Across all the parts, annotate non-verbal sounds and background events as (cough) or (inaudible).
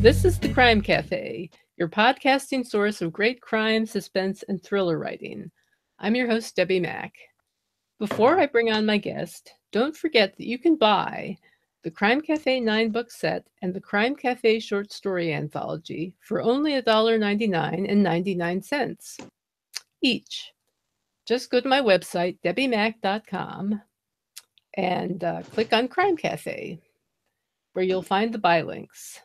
This is The Crime Cafe, your podcasting source of great crime, suspense, and thriller writing. I'm your host, Debbi Mack. Before I bring on my guest, don't forget that you can buy the Crime Cafe 9 book set and the Crime Cafe short story anthology for only $1.99 and 99 cents each. Just go to my website, debbimack.com, and uh, click on Crime Cafe, where you'll find the buy links.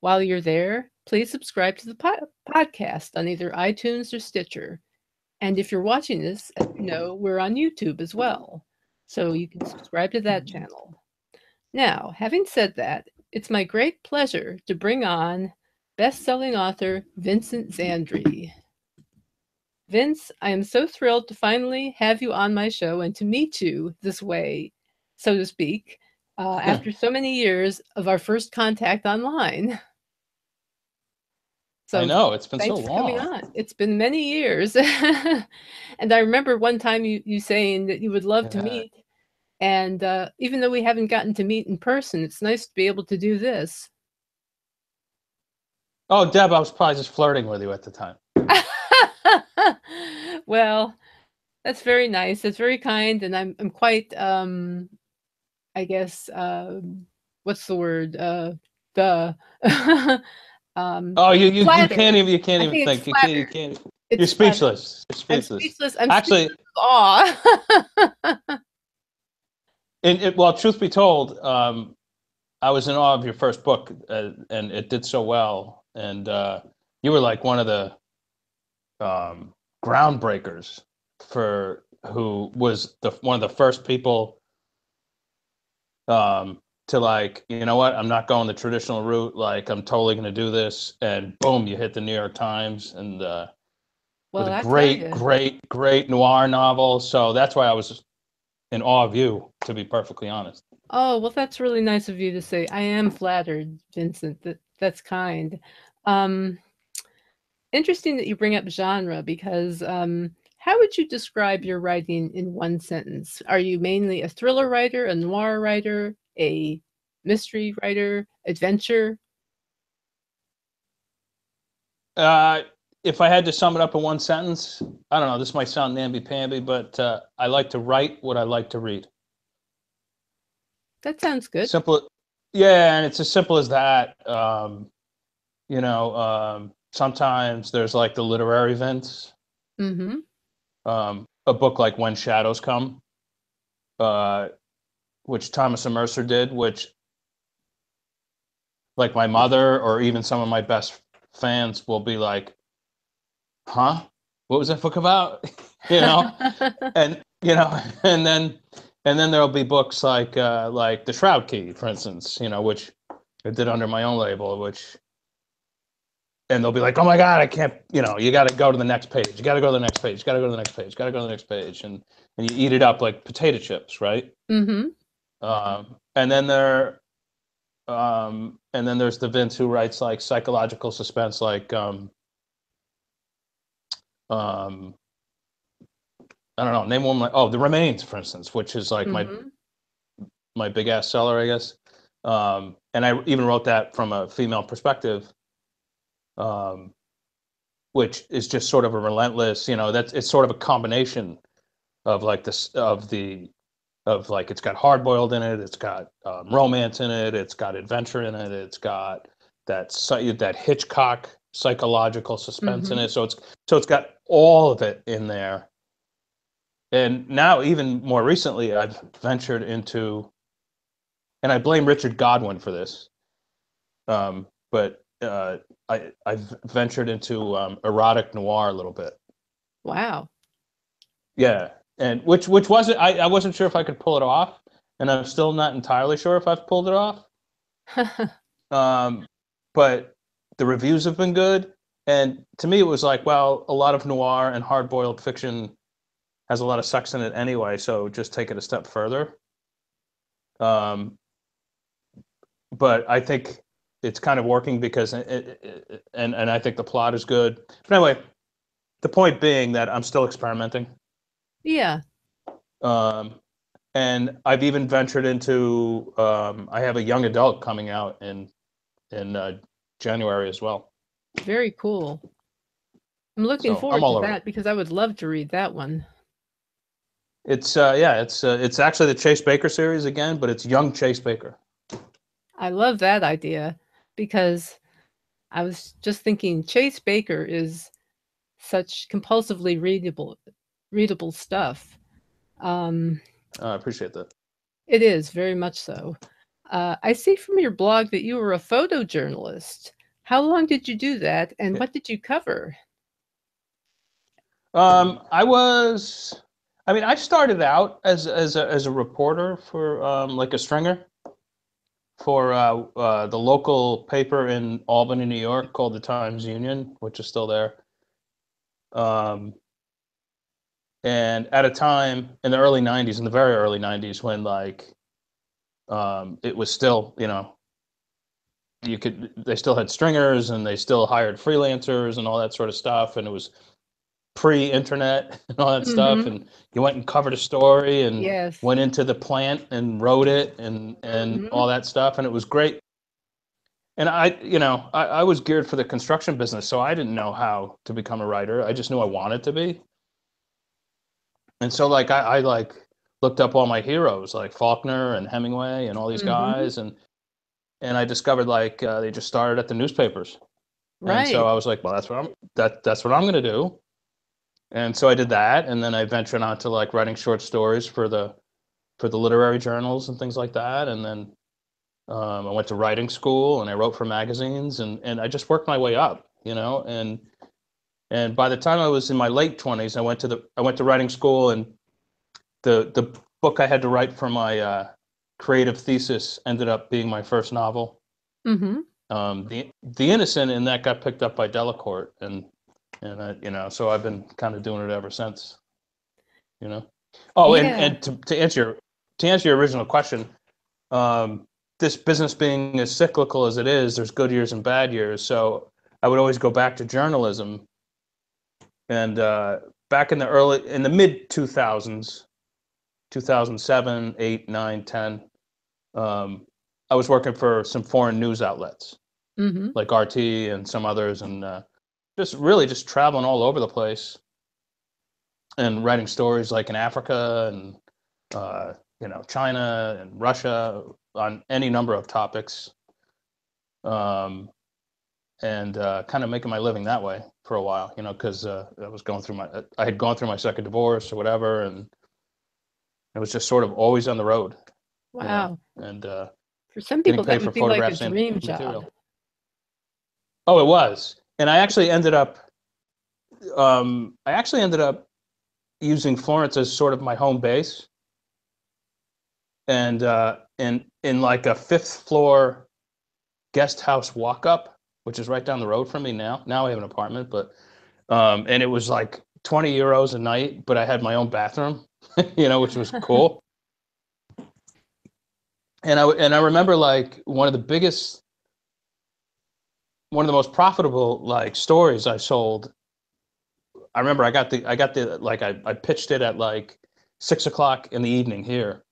While you're there, please subscribe to the po- podcast on either iTunes or Stitcher. And if you're watching this, as you know, we're on YouTube as well. So you can subscribe to that channel. Now, having said that, it's my great pleasure to bring on best-selling author Vincent Zandri. Vince, I am so thrilled to finally have you on my show and to meet you this way, so to speak, uh, (laughs) after so many years of our first contact online. So I know it's been so long. coming on. It's been many years, (laughs) and I remember one time you you saying that you would love yeah. to meet, and uh, even though we haven't gotten to meet in person, it's nice to be able to do this. Oh, Deb, I was probably just flirting with you at the time. (laughs) well, that's very nice. It's very kind, and I'm I'm quite um, I guess uh, what's the word? Uh, the (laughs) um. Oh, you you, you can't even you can't even think. You can't you can't. It's You're speechless. You're speechless. I'm speechless. I'm Actually, awe. (laughs) and it, well, truth be told, um, I was in awe of your first book, uh, and it did so well. And uh, you were like one of the um, groundbreakers for who was the one of the first people um, to like you know what? I'm not going the traditional route. Like i'm totally going to do this. And boom you hit the new york times and uh well, with a great great great noir novel. So that's why i was in awe of you to be perfectly honest. Oh well that's really nice of you to say. I am flattered vincent that that's kind. Um interesting that you bring up genre because um, how would you describe your writing in one sentence? Are you mainly a thriller writer, a noir writer, a mystery writer, adventure? Uh, if I had to sum it up in one sentence, I don't know. This might sound namby-pamby, but uh, I like to write what I like to read. That sounds good. Simple, yeah, and it's as simple as that. Um, you know, um, sometimes there's like the literary events. Mm-hmm. Um, a book like When Shadows Come, uh, which Thomas and Mercer did, which like my mother or even some of my best fans will be like, huh? What was that book about? (laughs) you know? (laughs) and you know, and then and then there'll be books like uh like The Shroud Key, for instance, you know, which I did under my own label, which and they'll be like, "Oh my god, I can't!" You know, you got to go to the next page. You got to go to the next page. You got to go to the next page. Got to go to the next page, and and you eat it up like potato chips, right? Mm-hmm. Um, and then there, um, and then there's the Vince who writes like psychological suspense, like um, um, I don't know, name one. Like, oh, The Remains, for instance, which is like mm-hmm. my my big ass seller, I guess. Um, and I even wrote that from a female perspective um, which is just sort of a relentless, you know, that's it's sort of a combination of like this of the of like it's got hard boiled in it, it's got um, romance in it, it's got adventure in it, it's got that that Hitchcock psychological suspense mm-hmm. in it. So it's so it's got all of it in there. And now, even more recently, I've ventured into, and I blame Richard Godwin for this. Um, but uh, I I've ventured into um, erotic noir a little bit. Wow. Yeah, and which which wasn't I, I wasn't sure if I could pull it off, and I'm still not entirely sure if I've pulled it off. (laughs) um, but the reviews have been good, and to me it was like, well, a lot of noir and hard boiled fiction has a lot of sex in it anyway, so just take it a step further. Um, but I think it's kind of working because it, it, and and I think the plot is good. But anyway, the point being that I'm still experimenting. Yeah. Um, and I've even ventured into. Um, I have a young adult coming out in in uh, January as well. Very cool. I'm looking So, forward I'm to that because I would love to read that one. It's uh, yeah, it's uh, it's actually the Chase Baker series again, but it's young Chase Baker. I love that idea because I was just thinking Chase Baker is such compulsively readable readable stuff. Um, I appreciate that. it is very much so. Uh, I see from your blog that you were a photojournalist. How long did you do that, and Yeah. what did you cover? Um, I was, I mean, I started out as as a as a reporter for um, like a stringer for uh, uh, the local paper in Albany, New York, called the Times Union, which is still there. Um, and at a time in the early '90s, in the very early '90s, when like um, it was still, you know, you could they still had stringers and they still hired freelancers and all that sort of stuff, and it was pre-internet (laughs) and all that stuff Mhm. and you went and covered a story and Yes. went into the plant and wrote it and and Mhm. all that stuff and it was great and i you know I, I was geared for the construction business so i didn't know how to become a writer i just knew i wanted to be and so like i, I like looked up all my heroes like faulkner and hemingway and all these Mhm. guys and and i discovered like uh, they just started at the newspapers Right. and so I was like, well, that's what I'm that that's what I'm gonna do. And so I did that, and then I ventured on to like writing short stories for the for the literary journals and things like that. And then um, I went to writing school and I wrote for magazines, and and I just worked my way up, you know. And and by the time I was in my late twenties, I went to the I went to writing school, and the the book I had to write for my uh, creative thesis ended up being my first novel mm-hmm. um, the the innocent, and that got picked up by Delacorte, and and I, you know, so I've been kind of doing it ever since. You know. Oh, and, and to, to answer your to answer your original question, um, this business being as cyclical as it is, there's good years and bad years. So I would always go back to journalism, and uh, back in the early in the mid 2000s, 2007, 8, 9, 10. Um, I was working for some foreign news outlets Mm-hmm. like RT and some others, and uh, just really just traveling all over the place and writing stories like in Africa and uh, you know China and Russia on any number of topics, um, and uh, kind of making my living that way for a while, you know, because uh, I was going through my I had gone through my second divorce or whatever, and it was just sort of always on the road, you know, Wow. and uh, For some people, that would be like a dream material. job. Oh, it was. And I actually ended up um I actually ended up using Florence as sort of my home base. And uh in in like a fifth floor guest house walk up, which is right down the road from me now. Now I have an apartment, but um and it was like 20 euros a night, but I had my own bathroom, (laughs) you know, which was cool. (laughs) and I and I remember like one of the biggest one of the most profitable like stories I sold. I remember I got the I got the like I, I pitched it at like six o'clock in the evening here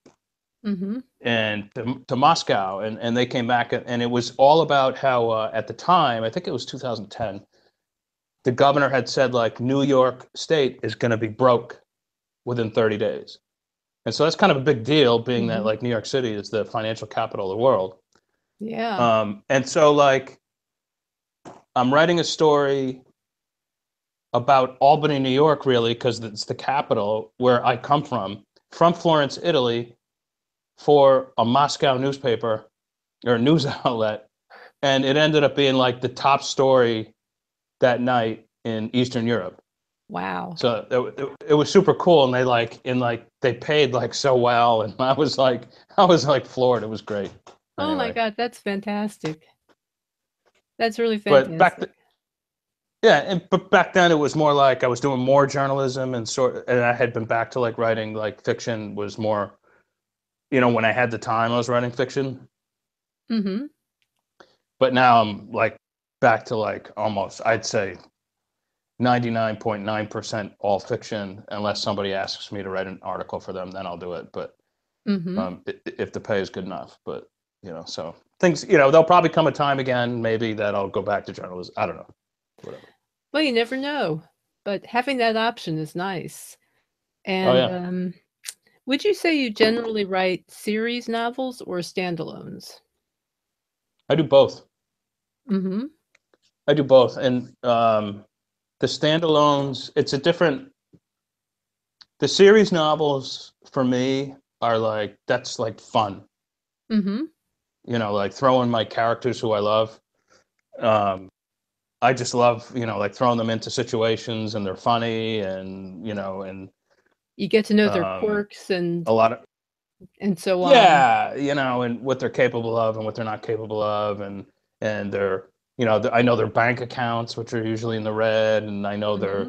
Mm-hmm. and to, to Moscow and, and they came back and, it was all about how uh, at the time I think it was 2010 the governor had said like New York State is going to be broke within 30 days and so that's kind of a big deal being that Mhm. like New York City is the financial capital of the world Yeah. um, and so like I'm writing a story about Albany, New York, really, because it's the capital where I come from, from Florence, Italy, for a Moscow newspaper or news (laughs) outlet. And it ended up being like the top story that night in Eastern Europe. wow. So it, it, it was super cool. And they like, in like, they paid like so well. And (laughs) I was like, I was like floored. It was great. Oh my God, that's fantastic. That's really fantastic. But back th- Yeah, and but back then it was more like I was doing more journalism and sort and I had been back to like writing like fiction was more you know when I had the time I was writing fiction mm-hmm. but now I'm like back to like almost I'd say 99.9% all fiction unless somebody asks me to write an article for them then I'll do it but Mm-hmm. um if the pay is good enough but you know so things, you know, there'll probably come a time again, maybe that I'll go back to journalism. I don't know. Whatever. Well, you never know, but having that option is nice. And oh, yeah. um, would you say you generally write series novels or standalones? I do both. Mm-hmm. I do both, and um, the standalones. It's a different. The series novels for me are like that's like fun. Mm-hmm. You know, like throwing my characters who I love. Um, I just love you know like throwing them into situations and they're funny and you know and you get to know their um, quirks and a lot of and so on. Yeah, you know, and what they're capable of and what they're not capable of, and and their you know I know their bank accounts, which are usually in the red, and I know mm-hmm. their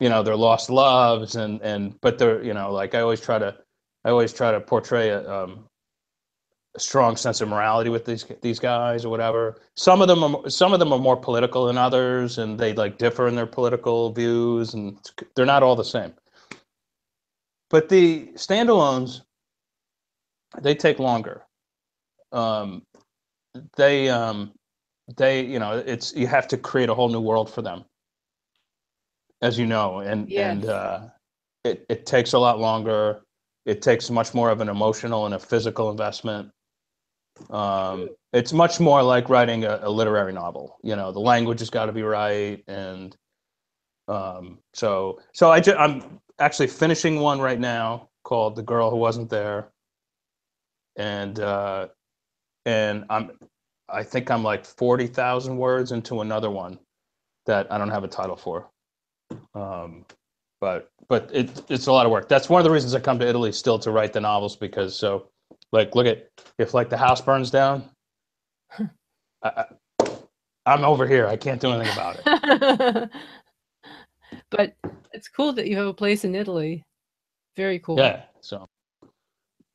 you know their lost loves, and and but they're you know like I always try to I always try to portray a, um, a strong sense of morality with these these guys or whatever. Some of them are some of them are more political than others, and they like differ in their political views, and they're not all the same. But the standalones, they take longer. Um, they um, they you know it's you have to create a whole new world for them, as you know, and yes. and uh, it it takes a lot longer. It takes much more of an emotional and a physical investment. Um, it's much more like writing a, a literary novel. You know, the language has got to be right, and um, so so I just I'm actually finishing one right now called "The Girl Who Wasn't There," and uh, and I'm I think I'm like forty thousand words into another one that I don't have a title for. Um, but but it, it's a lot of work. That's one of the reasons I come to Italy still to write the novels because so like look at if like the house burns down, I, am over here. I can't do anything about it. (laughs) but it's cool that you have a place in Italy. Very cool. Yeah. So.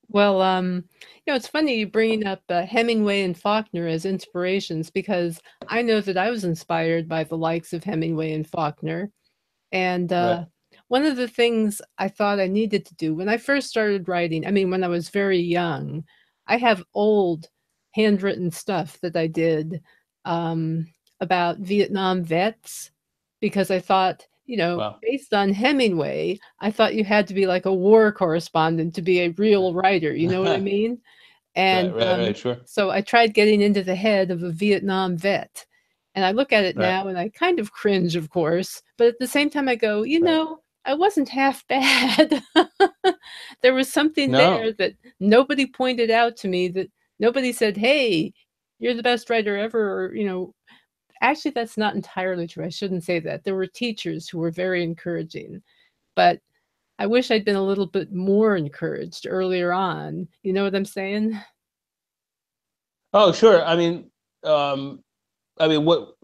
Well, um, you know, it's funny you bringing up uh, Hemingway and Faulkner as inspirations because I know that I was inspired by the likes of Hemingway and Faulkner, and uh, right. one of the things I thought I needed to do when I first started writing, I mean, when I was very young, I have old handwritten stuff that I did um, about Vietnam vets because I thought you know, wow. based on Hemingway, I thought you had to be like a war correspondent to be a real (laughs) writer. You know what I mean? And right, right, um, right, sure. so I tried getting into the head of a Vietnam vet. And I look at it now and I kind of cringe, of course. But at the same time, I go, you know, I wasn't half (laughs) bad. there was something no. there that nobody pointed out to me that nobody said, hey, you're the best writer ever, or, you know, Actually, that's not entirely true. I shouldn't say that. There were teachers who were very encouraging, but I wish I'd been a little bit more encouraged earlier on. You know what I'm saying? Oh, sure. I mean, um, I mean, what?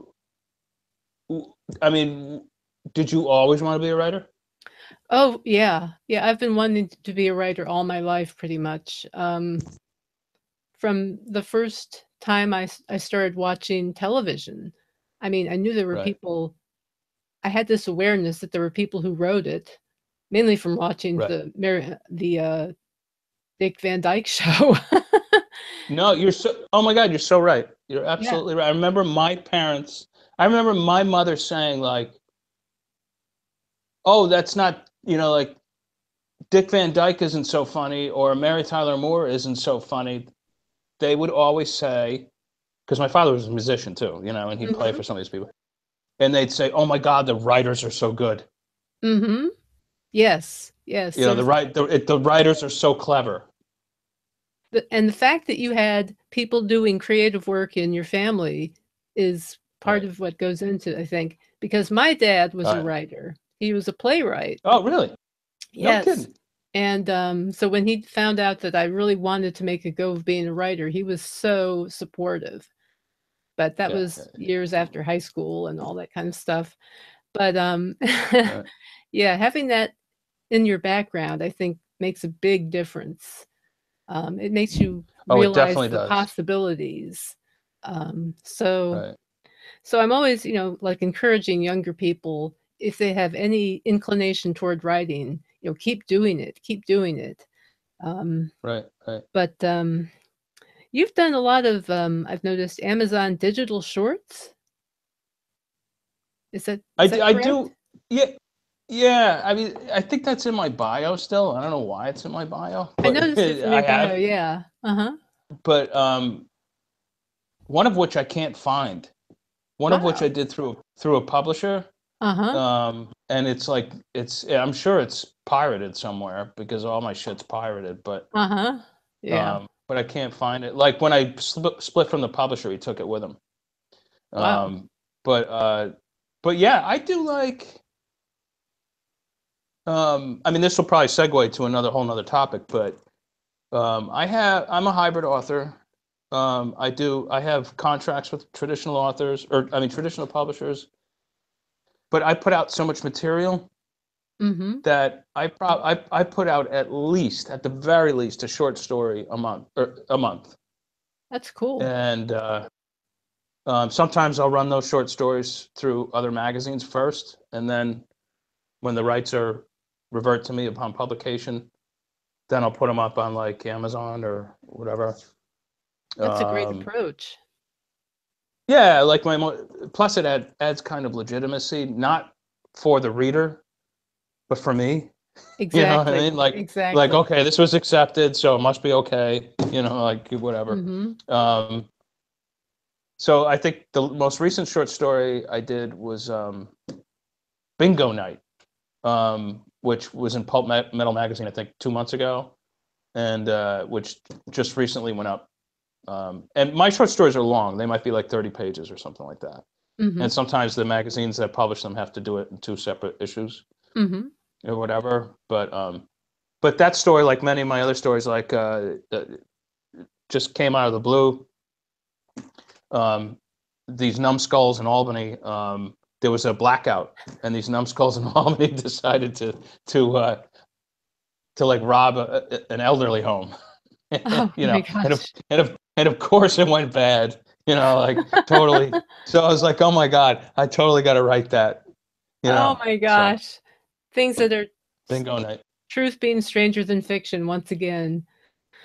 I mean, did you always want to be a writer? Oh yeah, yeah. I've been wanting to be a writer all my life, pretty much. Um, from the first time I I started watching television, I mean, I knew there were right. people. I had this awareness that there were people who wrote it, mainly from watching right. the the uh, Dick Van Dyke (laughs) show. no, you're so. Oh my God, you're so right. You're absolutely yeah. right. I remember my parents. I remember my mother saying like, "Oh, that's not you know like." Dick Van Dyke isn't so funny, or Mary Tyler Moore isn't so funny. They would always say, because my father was a musician too, you know, and he'd mm-hmm. play for some of these people. And they'd say, "Oh my God, the writers are so good." Mm-hmm. Yes. Yes. You know, the right the, it, the writers are so clever. and the fact that you had people doing creative work in your family is part right. of what goes into, I think, because my dad was right. a writer. He was a playwright. Oh, really? Yes. No and um, so when he found out that I really wanted to make a go of being a writer, he was so supportive but that yeah, was yeah. years after high school and all that kind of stuff. But um, right. (laughs) yeah, having that in your background, I think makes a big difference. Um, it makes you oh, realize the does. possibilities. Um, so, right. so I'm always, you know, like encouraging younger people if they have any inclination toward writing, you know, keep doing it, keep doing it. Um, right, right. But um, You've done a lot of, um, I've noticed Amazon digital shorts. Is that, I, is that I do. Yeah. Yeah. I mean, I think that's in my bio still. I don't know why it's in my bio. I noticed it's (laughs) in your I have. bio, yeah. Uh-huh. but um, one of which I can't find. One of which I did through through a publisher, Uh-huh. um, and it's like it's. I'm sure it's pirated somewhere because all my shit's pirated. But Uh-huh. Yeah. um, but I can't find it. Like when I split, split from the publisher, he took it with him. Wow. Um, but uh, but yeah, I do like. Um, I mean, this will probably segue to another whole nother topic, but um, I have I'm a hybrid author. Um, I do I have contracts with traditional authors, or I mean traditional publishers. But I put out so much material Mm-hmm. that I pro- I I put out at least, at the very least, a short story a month or a month. That's cool. and uh, um, sometimes I'll run those short stories through other magazines first, and then when the rights are revert to me upon publication, then I'll put them up on like Amazon or whatever. That's a great Um, approach. Yeah, like my mo- plus it add, adds kind of legitimacy, not for the reader, but for me. Exactly. (laughs) You know what I mean? Like exactly. like okay, this was accepted, so it must be okay. You know, like whatever. hmm Um, so I think the most recent short story I did was um, Bingo Night, um, which was in Pulp Metal magazine, I think, two months ago, and uh, which just recently went up. Um, and my short stories are long; they might be like thirty pages or something like that. hmm And sometimes the magazines that publish them have to do it in two separate issues hmm or whatever. But um, but that story, like many of my other stories, like uh, uh, just came out of the blue. Um, these numbskulls in Albany, um, there was a blackout, and these numbskulls in (laughs) Albany decided to to uh, to like rob a, an elderly home. (laughs) Oh you know, and of, and of and of course it went bad. You know, like totally. (laughs) So I was like, oh my god, I totally got to write that. You know, oh my so, gosh. Things that are bingo night. truth being stranger than fiction once again.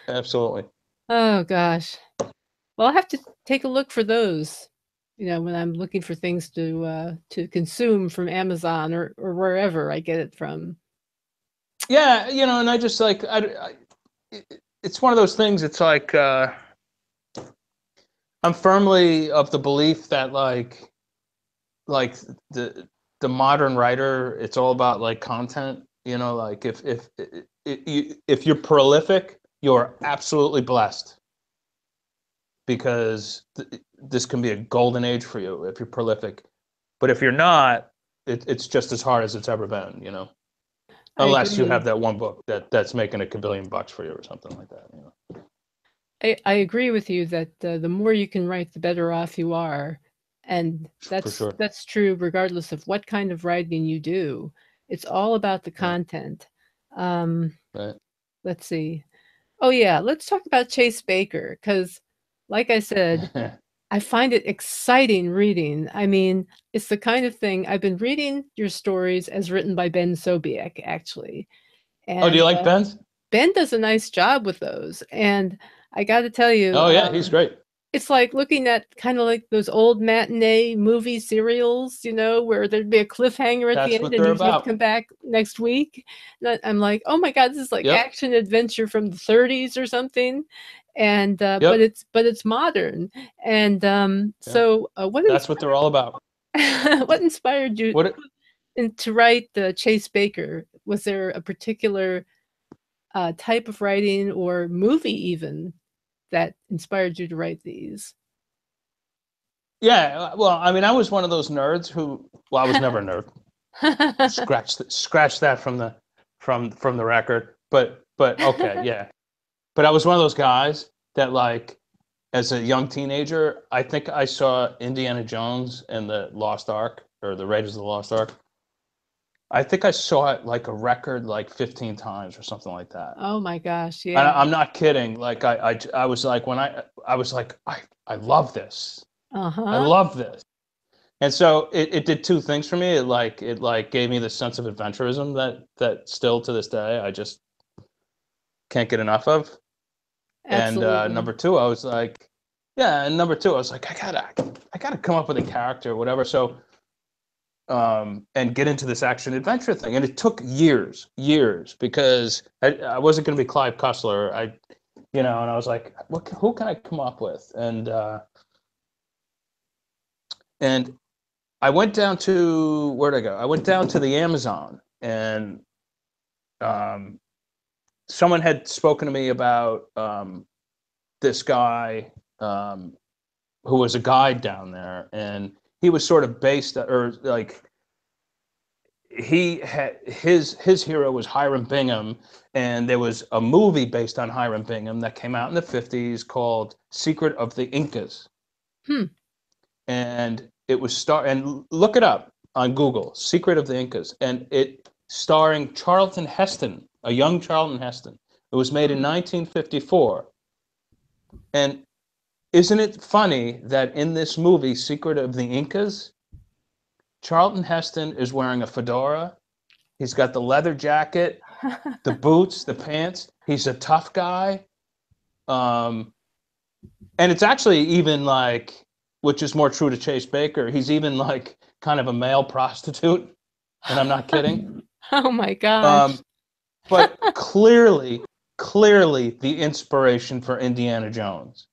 Absolutely. Oh gosh. Well, I'll have to take a look for those. You know, when I'm looking for things to uh, to consume from Amazon or or wherever I get it from. Yeah, you know, and I just like I, I it's one of those things. It's like uh, I'm firmly of the belief that like like the the modern writer, it's all about like content. You know, like if if if, you, if you're prolific, you're absolutely blessed because th- this can be a golden age for you if you're prolific. But if you're not, it, it's just as hard as it's ever been. You know unless you have that one book that that's making a kabillion bucks for you or something like that. You know? I, I agree with you that uh, the more you can write, the better off you are, and that's sure. that's true regardless of what kind of writing you do. It's all about the content. Um, Right. let's see. Oh yeah, let's talk about Chase Baker because, like I said, (laughs) I find it exciting reading. I mean, it's the kind of thing I've been reading your stories as written by Ben Sobiek, actually. oh, do you like uh, Ben's? Ben does a nice job with those, and I got to tell you, Oh yeah, he's um, great. It's like looking at kind of like those old matinee movie serials, you know, where there'd be a cliffhanger at That's the end and you'd have about. to come back next week. And I'm like, oh my God, this is like Yep. action adventure from the 30s or something. And uh, Yep. but it's but it's modern. And um, Yeah. so uh, what That's what they're all about. (laughs) what inspired you What? It, to write the Chase Baker? Was there a particular uh, type of writing or movie even that inspired you to write these? yeah. uh, Well, I mean, I was one of those nerds who. Well, I was never a nerd. (laughs) scratch th- scratch that from the from from the record. But but okay, (laughs) yeah. But I was one of those guys that like as a young teenager, I think I saw Indiana Jones and the Lost Ark or the Raiders of the Lost Ark. I think I saw it like a record like 15 times or something like that. oh my gosh, yeah. I, I'm not kidding. Like I, I, I was like when I, I was like I, I love this. Uh-huh. I love this. And so it, it did two things for me. It like it like gave me this sense of adventurism that that still to this day I just can't get enough of. Absolutely. And uh, number two, I was like, yeah, and number two, I was like, I gotta, I gotta come up with a character, or whatever. So, um, and get into this action adventure thing, and it took years, years, because I, I wasn't gonna be Clive Cussler. I, you know, and I was like, what, who can I come up with? And uh, and I went down to where'd I go? I went down to the Amazon, and um, someone had spoken to me about um, this guy um, who was a guide down there, and he was sort of based or like he had his his hero was Hiram Bingham, and there was a movie based on Hiram Bingham that came out in the fifties called Secret of the Incas. Hmm. And it was star and look it up on Google, Secret of the Incas, and it starring Charlton Heston, a young Charlton Heston. It was made in 1954. And isn't it funny that in this movie, Secret of the Incas, Charlton Heston is wearing a fedora. He's got the leather jacket, (laughs) the boots, the pants. He's a tough guy. Um, and it's actually even like, which is more true to Chase Baker, he's even like kind of a male prostitute. And I'm not kidding. (laughs) oh my gosh. Um, but clearly, clearly the inspiration for Indiana Jones.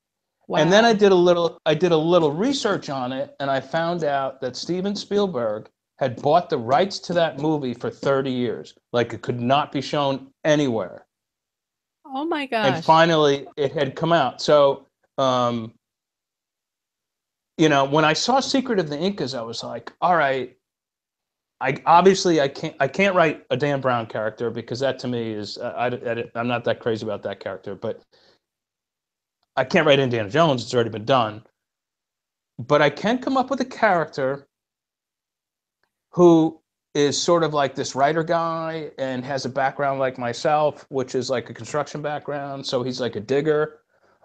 Wow. And then I did a little I did a little research on it and I found out that Steven Spielberg had bought the rights to that movie for 30 years. Like it could not be shown anywhere. Oh my gosh. And finally it had come out. So um you know, when I saw Secret of the Incas, I was like, all right, I obviously I can't I can't write a Dan Brown character because that to me is I, I I'm not that crazy about that character, but I can't write Indiana Jones; it's already been done. But I can come up with a character who is sort of like this writer guy and has a background like myself, which is like a construction background. So he's like a digger.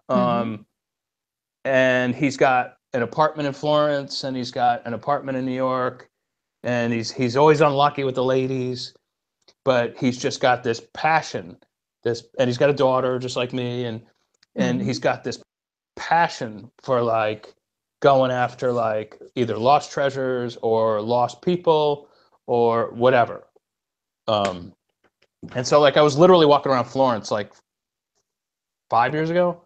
Mm-hmm. Um, and he's got an apartment in Florence and he's got an apartment in New York and he's he's always unlucky with the ladies, but he's just got this passion, this and he's got a daughter just like me and and mm-hmm. he's got this passion for like going after like either lost treasures or lost people or whatever. Um and so like i was literally walking around florence like five years ago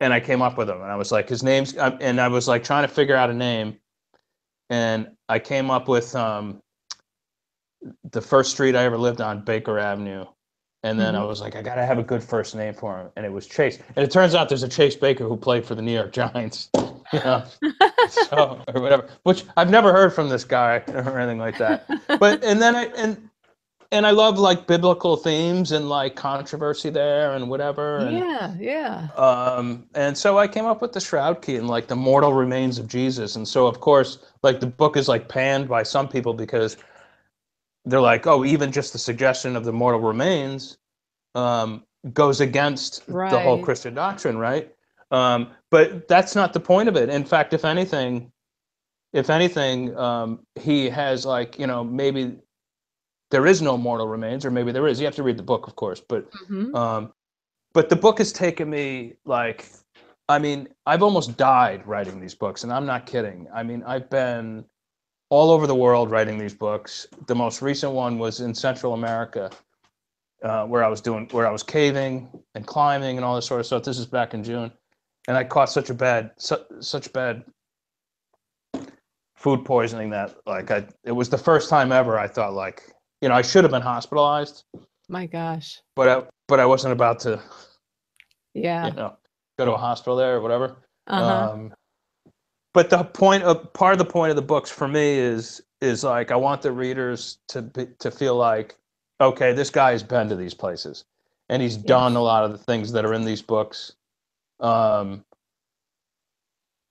and i came up with him. And i was like his name's and i was like trying to figure out a name. And i came up with um the first street i ever lived on baker avenue and then mm-hmm. I was like, I gotta have a good first name for him, and it was Chase. And it turns out there's a Chase Baker who played for the New York Giants, you know, (laughs) so or whatever. Which I've never heard from this guy or anything like that. But and then I and and I love like biblical themes and like controversy there and whatever. And, yeah, yeah. Um, and so I came up with the Shroud Key and like the mortal remains of Jesus. And so of course, like the book is like panned by some people because they're like, oh, even just the suggestion of the mortal remains um, goes against right. the whole Christian doctrine, right? Um, but that's not the point of it. In fact, if anything, if anything, um, he has like you know maybe there is no mortal remains, or maybe there is. You have to read the book, of course, but mm-hmm. um, but the book has taken me like, I mean, I've almost died writing these books, and I'm not kidding. I mean, I've been all over the world writing these books. The most recent one was in Central America, uh, where I was doing where I was caving and climbing and all this sort of stuff. This is back in June, and I caught such a bad su- such bad food poisoning that like I it was the first time ever I thought like you know I should have been hospitalized. My gosh. But I but I wasn't about to. Yeah. You know, go to a hospital there or whatever. Uh-huh. Um, but the point of part of the point of the books for me is is like I want the readers to be, to feel like okay, this guy has been to these places and he's done a lot of the things that are in these books. Um,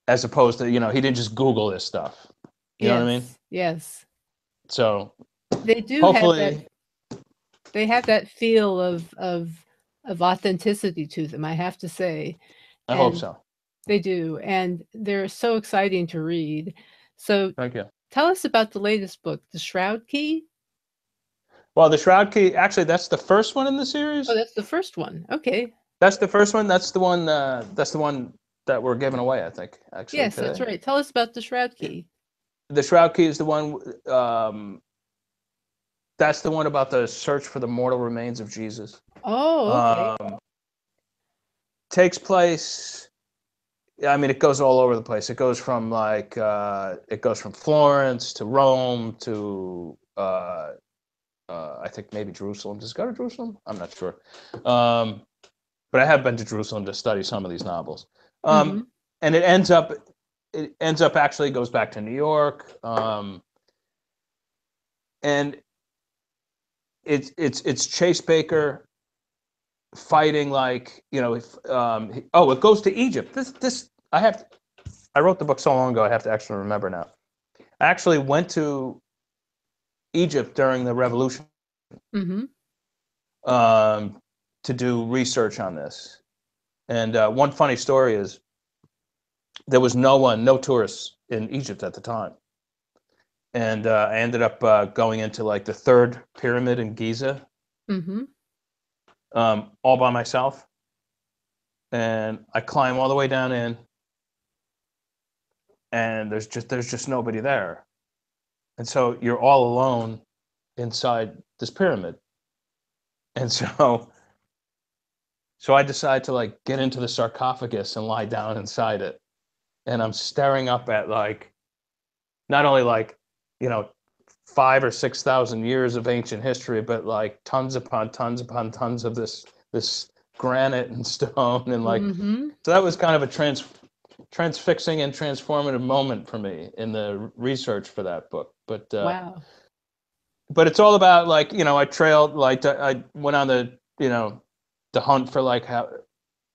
as opposed to you know he didn't just Google this stuff. You yes. know what I mean? Yes. So they do hopefully have that, they have that feel of of of authenticity to them. I have to say. I and, hope so. They do, and they're so exciting to read. So, thank you. Tell us about the latest book, The Shroud Key. Well, The Shroud Key, actually, that's the first one in the series. Oh, that's the first one. Okay. That's the first one. That's the one. Uh, that's the one that we're giving away. I think. Actually. Yes, today. that's right. Tell us about the Shroud Key. The Shroud Key is the one. Um, that's the one about the search for the mortal remains of Jesus. Oh, okay. Um, takes place. I mean, it goes all over the place. It goes from like uh, it goes from Florence to Rome to uh, uh, I think maybe Jerusalem. Does it go to Jerusalem? I'm not sure. Um, but I have been to Jerusalem to study some of these novels. Um, Mhm. And it ends up, it ends up actually goes back to New York. Um, and it's it's it's Chase Baker fighting like you know if um oh it goes to Egypt. This this I have I wrote the book so long ago I have to actually remember now. I actually went to Egypt during the revolution hmm um, to do research on this. And uh, one funny story is there was no one, no tourists in Egypt at the time. And uh, I ended up uh, going into like the third pyramid in Giza hmm um, all by myself. And I climb all the way down in, and there's just there's just nobody there. And so you're all alone inside this pyramid. And so so I decide to like get into the sarcophagus and lie down inside it. And I'm staring up at like not only like, you know, five or six thousand years of ancient history, but like tons upon tons upon tons of this this granite and stone and like hmm so that was kind of a trans transfixing and transformative moment for me in the research for that book. But uh, wow. but it's all about like you know I trailed like I I went on the you know the hunt for like how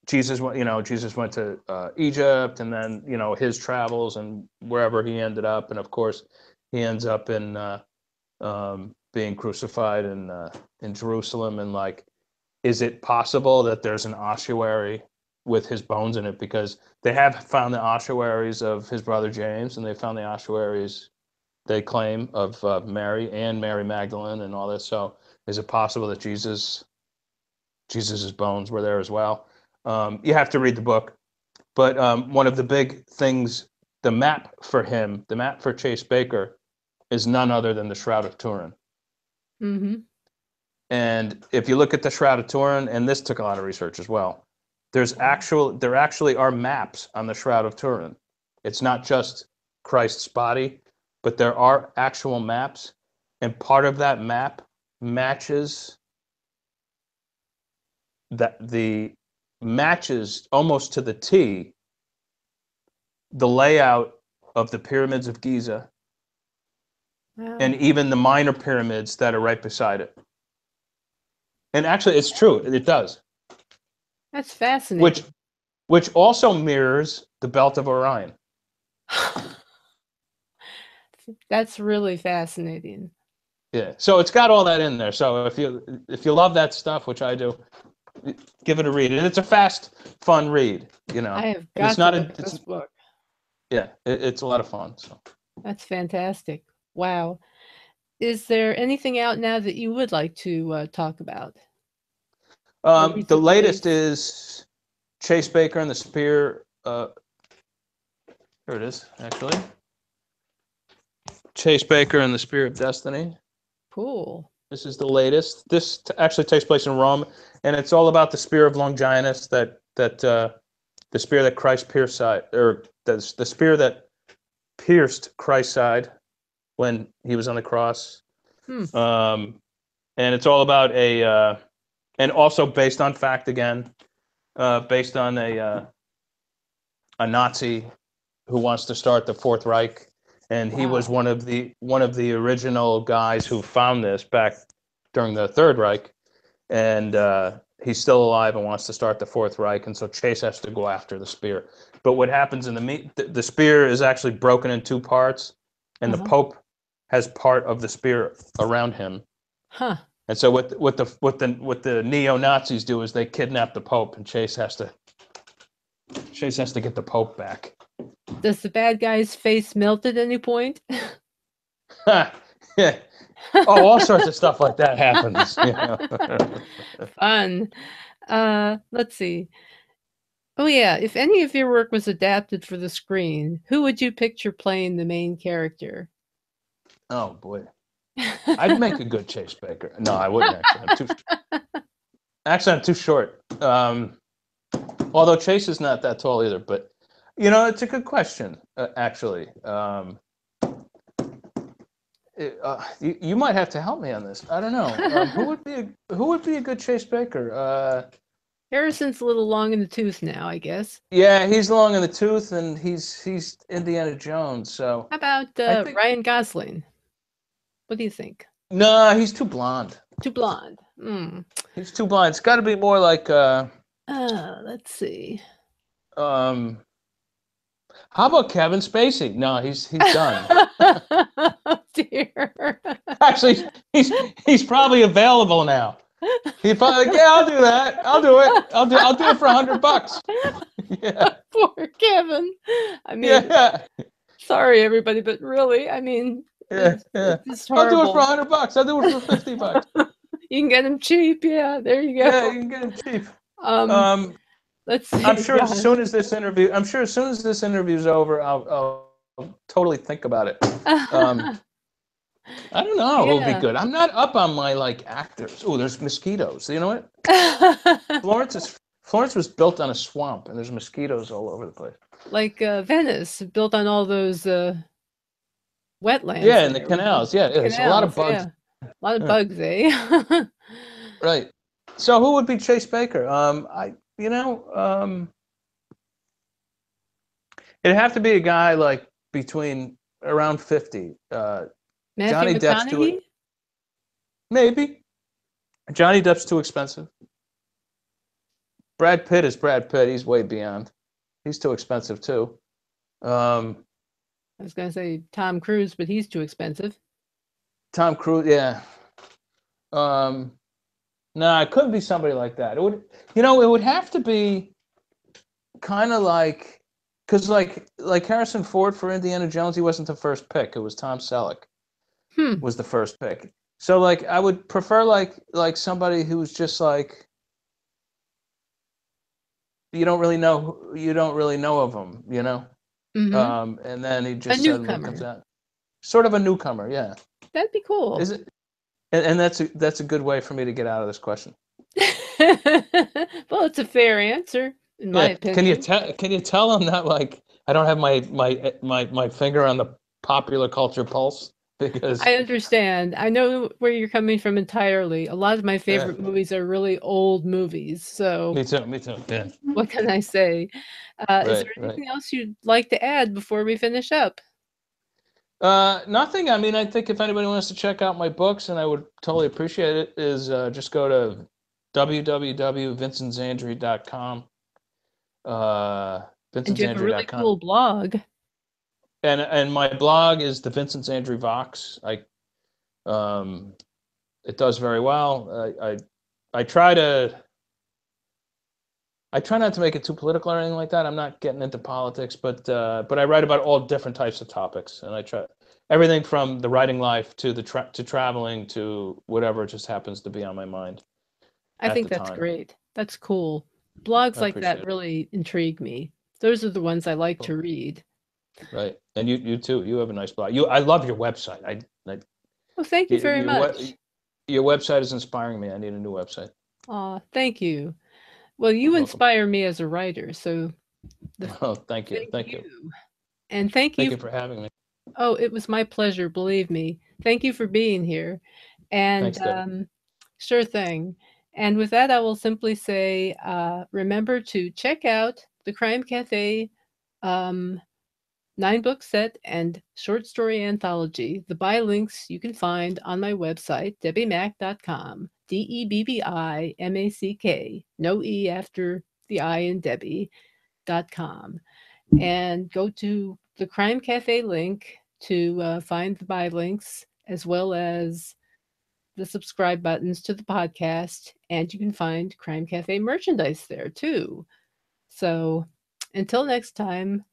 Jesus went you know Jesus went to uh, Egypt and then you know his travels and wherever he ended up and of course he ends up in uh, um, being crucified in uh, in Jerusalem and like is it possible that there's an ossuary with his bones in it because they have found the ossuaries of his brother James and they found the ossuaries they claim of uh, Mary and Mary Magdalene and all this. So is it possible that Jesus, Jesus's bones were there as well? Um, you have to read the book, but um, one of the big things, the map for him, the map for Chase Baker, is none other than the Shroud of Turin. hmm And if you look at the Shroud of Turin, and this took a lot of research as well, there's actual there actually are maps on the Shroud of Turin. It's not just Christ's body, but there are actual maps, and part of that map matches that the matches almost to the T the layout of the pyramids of Giza Wow. and even the minor pyramids that are right beside it. And actually, it's true; it does. That's fascinating. Which, which also mirrors the Belt of Orion. (laughs) That's really fascinating. Yeah. So it's got all that in there. So if you if you love that stuff, which I do, give it a read. And it's a fast, fun read. You know. I have got it's not a- it's- this book. Yeah. It, it's a lot of fun. So. That's fantastic. Wow. Is there anything out now that you would like to uh, talk about? Um, the latest is Chase Baker and the Spear. Uh, here it is, actually. Chase Baker and the Spear of Destiny. Cool. This is the latest. This t- actually takes place in Rome, and it's all about the spear of Longinus that that uh, the spear that Christ pierced side, or the the spear that pierced Christ's side when he was on the cross. Hmm. Um, and it's all about a, uh, and also based on fact again, uh, based on a uh, a Nazi who wants to start the Fourth Reich, and he was one of the one of the original guys who found this back during the Third Reich, and uh, he's still alive and wants to start the Fourth Reich, and so Chase has to go after the spear. But what happens in the meet, the, the spear is actually broken in two parts, and Uh-huh. the Pope has part of the spear around him. Huh. And so what what the what the what the neo Nazis do is they kidnap the Pope, and Chase has to Chase has to get the Pope back. Does the bad guy's face melt at any point? yeah. (laughs) (laughs) Oh, all sorts of stuff like that happens. you know. (laughs) Fun. Uh, let's see. Oh yeah, if any of your work was adapted for the screen, who would you picture playing the main character? Oh boy, I'd make a good Chase Baker. No, I wouldn't actually. I'm too, actually, I'm too short. Um, although Chase is not that tall either, but you know, it's a good question. Uh, actually, um, it, uh, you, you might have to help me on this. I don't know. Um, who would be a, who would be a good Chase Baker? Uh, Harrison's a little long in the tooth now, I guess. Yeah, he's long in the tooth, and he's he's Indiana Jones. So how about uh, think... Ryan Gosling? What do you think? No, he's too blonde. Too blonde. Mm. He's too blonde. It's got to be more like. Uh, uh, let's see. Um, how about Kevin Spacey? No, he's he's done. (laughs) oh dear. Actually, he's he's probably available now. He probably like, yeah, I'll do that. I'll do it. I'll do I'll do it for a hundred bucks. (laughs) yeah. Poor Kevin. I mean, yeah. sorry everybody, but really, I mean, yeah, yeah. I'll do it for a hundred bucks. I'll do it for fifty (laughs) bucks. you can get them cheap. Yeah, there you go. Yeah, you can get them cheap. Um, um let's. See. I'm sure as soon as this interview, I'm sure as soon as this interview's over, I'll, I'll, I'll totally think about it. Um, I don't know. Yeah. It'll be good. I'm not up on my like actors. Oh, there's mosquitoes. You know what? (laughs) Florence is Florence was built on a swamp, and there's mosquitoes all over the place. Like uh, Venice, built on all those uh, wetlands. Yeah, and the canals. Yeah, there's a lot of bugs. Yeah. A lot of bugs, eh? (laughs) right. So who would be Chase Baker? Um, I, you know, um, it'd have to be a guy like between around fifty. Uh, Matthew Johnny Depp's too maybe. Johnny Depp's too expensive. Brad Pitt is Brad Pitt. He's way beyond. He's too expensive too. Um, I was gonna say Tom Cruise, but he's too expensive. Tom Cruise, yeah. Um, no, nah, it couldn't be somebody like that. It would, you know, it would have to be kind of like, because like like Harrison Ford for Indiana Jones, he wasn't the first pick. It was Tom Selleck hmm. was the first pick. So like I would prefer like like somebody who's just like you don't really know you don't really know of them, you know. Mm-hmm. Um, and then he just a newcomer. comes out. Sort of a newcomer, yeah. That'd be cool. Is it? And, and that's a that's a good way for me to get out of this question. (laughs) well, it's a fair answer in my opinion. Can you tell? Can you tell I'm not like I don't have my my my my finger on the popular culture pulse? (laughs) because I understand. I know where you're coming from entirely. A lot of my favorite yeah. movies are really old movies. So me too. Me too. Yeah. What can I say? Uh, right, is there anything right. else you'd like to add before we finish up? Uh, nothing. I mean, I think if anybody wants to check out my books, and I would totally appreciate it, is uh, just go to www.vincentzandri.com. Uh, and you have a really cool blog and and my blog is the Vincent Zandri Vox. I um, it does very well. I, I I try to I try not to make it too political or anything like that. I'm not getting into politics, but uh, but I write about all different types of topics, and I try everything from the writing life to the tra- to traveling to whatever just happens to be on my mind. I think that's time. great. That's cool. Blogs like that it. really intrigue me. Those are the ones I like cool. to read. Right, and you you too. You have a nice blog. You, I love your website. I, I well, thank you very your, much. Your website is inspiring me. I need a new website. Oh, thank you. Well, you You're inspire welcome. me as a writer, so. The, (laughs) oh, thank you, thank, thank you. you. and thank, thank you. you for having me. Oh, it was my pleasure. Believe me. Thank you for being here, and Thanks, um, sure thing. And with that, I will simply say, uh, remember to check out the Crime Cafe um, nine book set and short story anthology. The buy links you can find on my website, debbimack.com. D E B B I M A C K, no E after the I in Debbi.com. And go to the Crime Cafe link to uh, find the buy links as well as the subscribe buttons to the podcast. And you can find Crime Cafe merchandise there too. So until next time,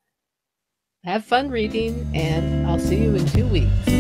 have fun reading, and I'll see you in two weeks.